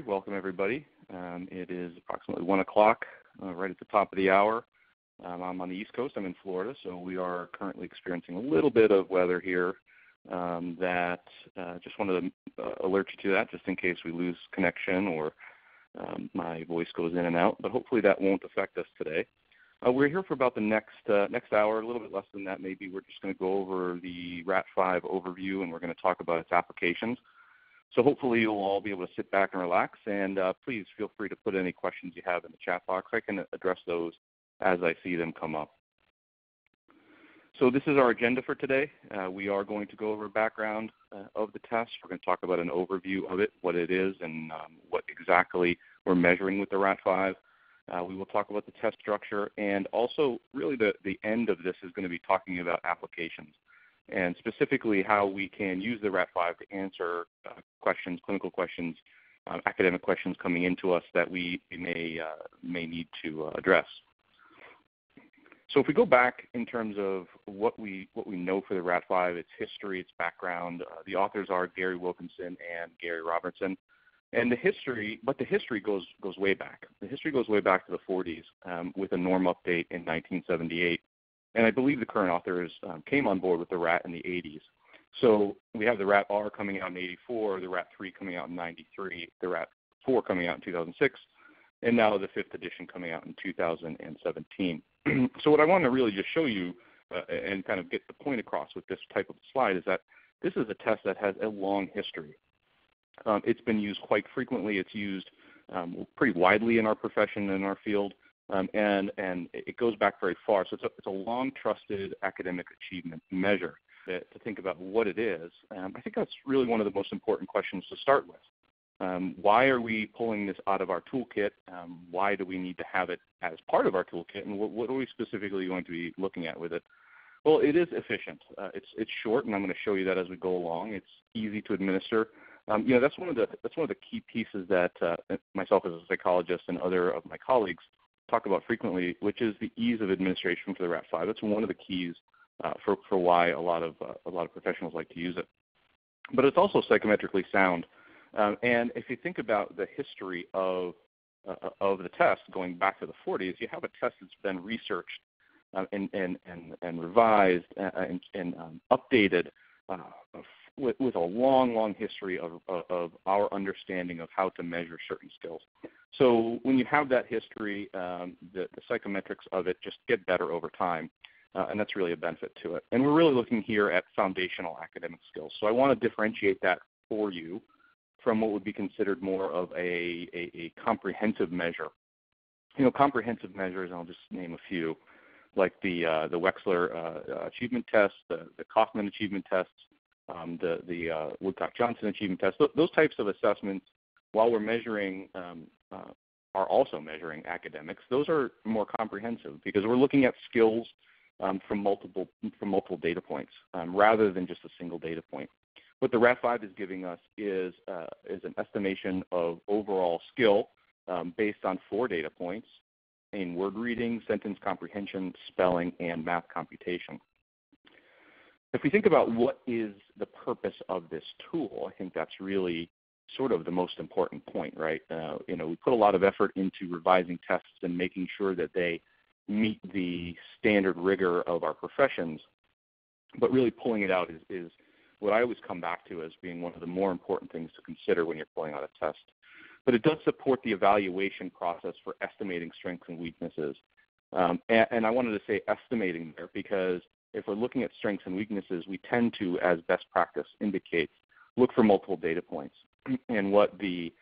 Welcome, everybody. Um, it is approximately 1 o'clock, uh, right at the top of the hour. Um, I'm on the East Coast. I'm in Florida, so we are currently experiencing a little bit of weather here um, that uh, just wanted to uh, alert you to that just in case we lose connection or um, my voice goes in and out. But hopefully that won't affect us today. Uh, we're here for about the next uh, next hour, a little bit less than that maybe. We're just going to go over the WRAT5 overview and we're going to talk about its applications. So hopefully you'll all be able to sit back and relax. And uh, please feel free to put any questions you have in the chat box. I can address those as I see them come up. So this is our agenda for today. Uh, we are going to go over background uh, of the test. We're going to talk about an overview of it, what it is, and um, what exactly we're measuring with the WRAT5. Uh, we will talk about the test structure, and also really the, the end of this is going to be talking about applications and specifically how we can use the WRAT5 to answer uh, questions, clinical questions, um, academic questions coming into us that we, may, uh, may need to uh, address. So if we go back in terms of what we, what we know for the RAT5, its history, its background, the authors are Gary Wilkinson and Gary Robertson. And the history, but the history goes, goes way back. The history goes way back to the 40s um, with a norm update in 1978 and I believe the current authors um, came on board with the WRAT in the 80s. So we have the WRAT R coming out in 84, the WRAT 3 coming out in 93, the WRAT 4 coming out in 2006, and now the fifth edition coming out in 2017. so what I want to really just show you uh, and kind of get the point across with this type of slide is that this is a test that has a long history. Um, it's been used quite frequently. It's used um, pretty widely in our profession and in our field. Um, and, and it goes back very far. So it's a, it's a long trusted academic achievement measure to, to think about what it is. Um, I think that's really one of the most important questions to start with. Um, why are we pulling this out of our toolkit? Um, why do we need to have it as part of our toolkit? And what, what, are we specifically going to be looking at with it? Well, it is efficient. Uh, it's, it's short, and I'm going to show you that as we go along. It's easy to administer. Um, you know, that's one of the that's one of the key pieces that uh, myself as a psychologist and other of my colleagues talk about frequently, which is the ease of administration for the WRAT5. That's one of the keys uh, for, for why a lot of uh, a lot of professionals like to use it. But it's also psychometrically sound. Um, and if you think about the history of uh, of the test going back to the 40s, you have a test that's been researched uh, and, and, and, and revised uh, and, and um, updated uh, with, with, a long, long history of, of, our understanding of how to measure certain skills. So when you have that history, um, the, the, psychometrics of it just get better over time, uh, and that's really a benefit to it. And we're really looking here at foundational academic skills. So I want to differentiate that for you from what would be considered more of a, a, a comprehensive measure. You know, comprehensive measures, I'll just name a few, like the, uh, the Wechsler uh, Achievement Test, the, the Kaufman Achievement Tests, the, the uh, Woodcock-Johnson Achievement Test. Th those types of assessments, while we're measuring um, uh, are also measuring academics. Those are more comprehensive because we're looking at skills um, from multiple data points um, rather than just a single data point. What the WRAT5 is giving us is uh, is an estimation of overall skill um, based on four data points in word reading, sentence comprehension, spelling, and math computation. If we think about what is the purpose of this tool, I think that's really sort of the most important point, right? Uh, you know, we put a lot of effort into revising tests and making sure that they meet the standard rigor of our professions, but really pulling it out is, is what I always come back to as being one of the more important things to consider when you're pulling out a test. But it does support the evaluation process for estimating strengths and weaknesses. Um, and, and I wanted to say estimating there because if we're looking at strengths and weaknesses, we tend to, as best practice indicates, look for multiple data points and what the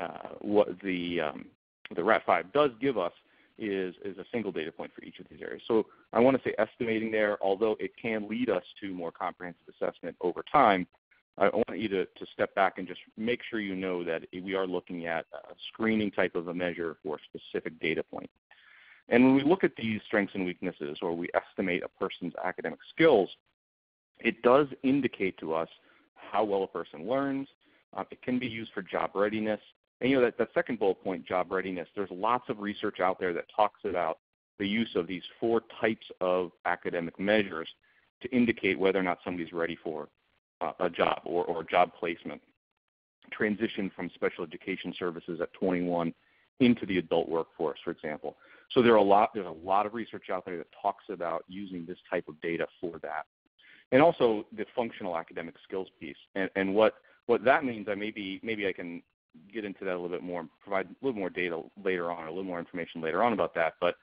uh, what the um, the WRAT5 does give us is is a single data point for each of these areas. So I want to say estimating there, although it can lead us to more comprehensive assessment over time. I want you to, to step back and just make sure you know that we are looking at a screening type of a measure for a specific data point. And when we look at these strengths and weaknesses, or we estimate a person's academic skills, it does indicate to us how well a person learns, um, it can be used for job readiness. And you know that, that second bullet point, job readiness, there's lots of research out there that talks about the use of these four types of academic measures to indicate whether or not somebody's ready for uh, a job or, or job placement. transition from special education services at 21 into the adult workforce, for example. So there are a lot, there's a lot of research out there that talks about using this type of data for that. And also the functional academic skills piece. And, and what, what that means, I maybe, maybe I can get into that a little bit more, provide a little more data later on, a little more information later on about that. But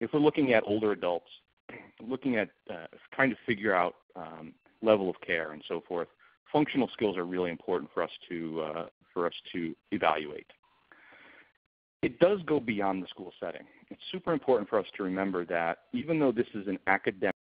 if we're looking at older adults, looking at uh, trying to figure out um, level of care and so forth, functional skills are really important for us to uh, for us to evaluate. It does go beyond the school setting. It's super important for us to remember that even though this is an academic